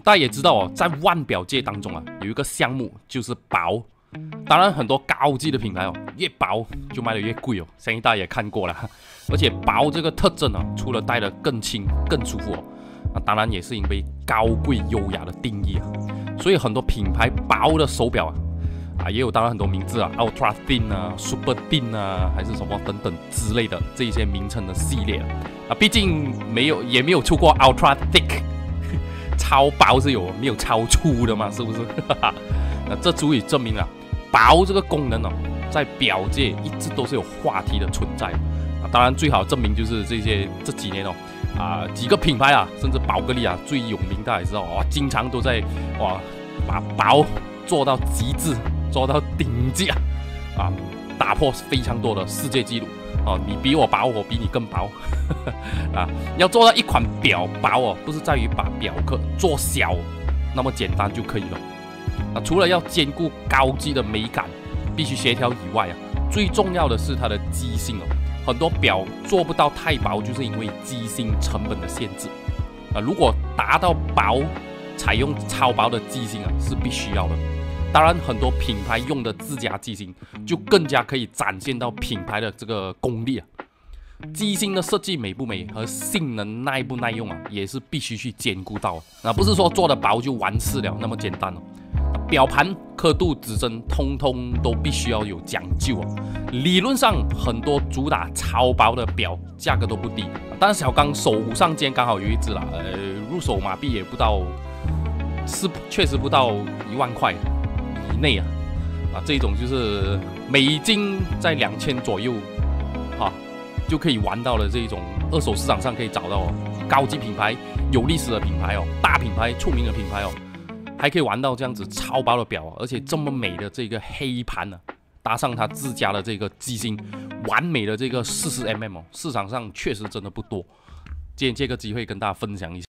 大家也知道哦，在腕表界当中啊，有一个项目就是薄。当然，很多高级的品牌哦，越薄就卖的越贵哦。相信大家也看过了，而且薄这个特征呢，除了戴的更轻、更舒服哦，那当然也是因为高贵优雅的定义啊。所以很多品牌薄的手表啊，啊也有当然很多名字啊，Ultra Thin 啊，Super Thin 啊，还是什么等等之类的这一些名称的系列啊。毕竟没有也没有出过 Ultra Thick，超薄是有，没有超粗的嘛，是不是？那这足以证明啊。薄这个功能哦，在表界一直都是有话题的存在啊。当然，最好证明就是这些这几年哦，啊几个品牌啊，甚至宝格丽啊最有名，大家也知道哇，经常都在哇把薄做到极致，做到顶级啊，啊打破非常多的世界纪录哦。你比我薄，我比你更薄 啊。要做到一款表薄哦，不是在于把表壳做小那么简单就可以了。那除了要兼顾高级的美感，必须协调以外啊，最重要的是它的机芯哦。很多表做不到太薄，就是因为机芯成本的限制啊。如果达到薄，采用超薄的机芯啊，是必须要的。当然，很多品牌用的自家机芯，就更加可以展现到品牌的这个功力啊。机芯的设计美不美和性能耐不耐用啊，也是必须去兼顾到啊。不是说做的薄就完事了那么简单哦。表盘刻度、指针，通通都必须要有讲究啊。理论上，很多主打超薄的表，价格都不低。但是小刚手上间刚好有一只啦，呃，入手马币也不到，是确实不到一万块以内啊。啊，这种就是美金在两千左右，哈，就可以玩到了这一种二手市场上可以找到哦高级品牌、有历史的品牌哦，大品牌、出名的品牌哦。还可以玩到这样子超薄的表，而且这么美的这个黑盘呢，搭上它自家的这个机芯，完美的这个四十 mm 哦，市场上确实真的不多。今天借个机会跟大家分享一下。